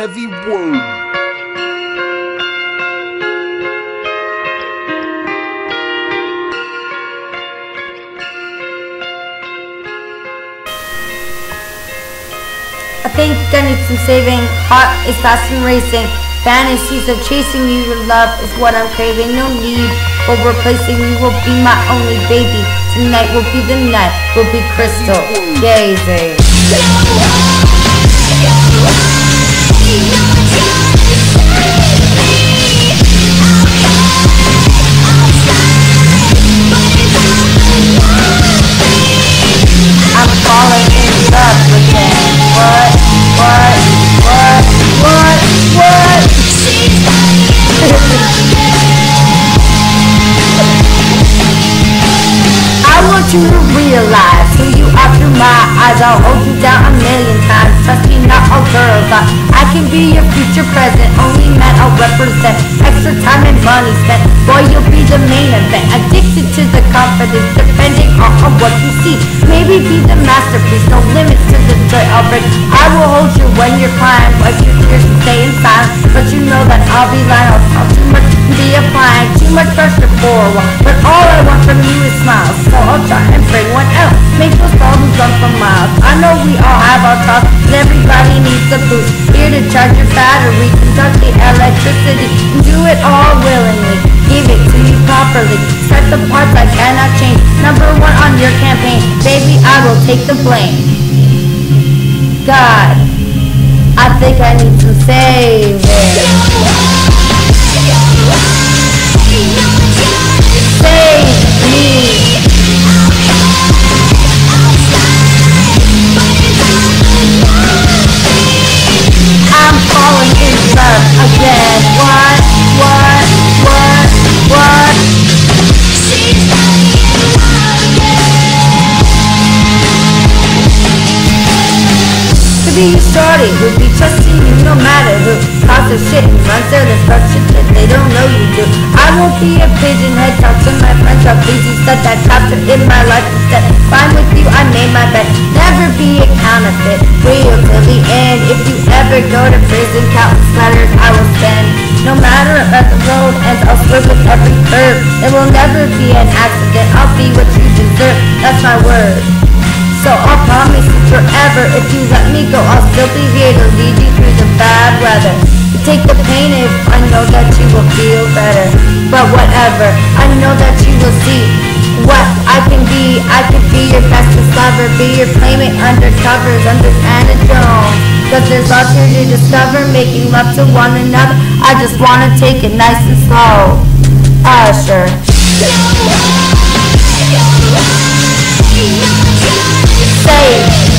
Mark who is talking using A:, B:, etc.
A: heavy word.
B: I think I need some saving. Heart is fast and racing. Fantasies of chasing you. Your love is what I'm craving. No need for replacing you. Will be my only baby. Tonight will be the night. Will be crystal gazing. I want you to realize through my eyes. I'll hold you down a million times. Trust me, not all girls. I, can be your future present. Only man I'll represent. Extra time and money spent. Boy, you'll be the main event. Addicted to the confidence, depending on, on what you see. Maybe be the masterpiece. No limits to the joy I'll bring. I will hold you when But all I want from you is smiles. So I'll and bring one. Make those problems run for miles. I know we all have our thoughts, and everybody needs a boost. Here to charge your battery, conduct the electricity, and do it all willingly. Give it to you properly. Set the parts I cannot change. Number one on your campaign, baby, I will take the blame. God, I think I need some saving. To be your shorty would be trusting you no matter who. Talks their shit and runs their destruction that they don't know you do. I won't be a pigeon head, talk to my friends, I'll please you that chapter in my life instead Fine with you, I made my bet Never be a counterfeit, real till the end. If you ever go to prison, countless letters I will send. No matter if the road ends, I'll swerve with every curve. It will never be an accident, I'll be what you deserve. That's my word. So I'll promise you forever If you let me go, I'll still be here to lead you through the bad weather. Take the pain if I know that you will feel better. But whatever, I know that you will see What I can be, I can be your bestest lover Be your playmate under covers, under Jones. Cause there's lots here to discover Making love to one another. I just wanna take it nice and slow. Usher. Say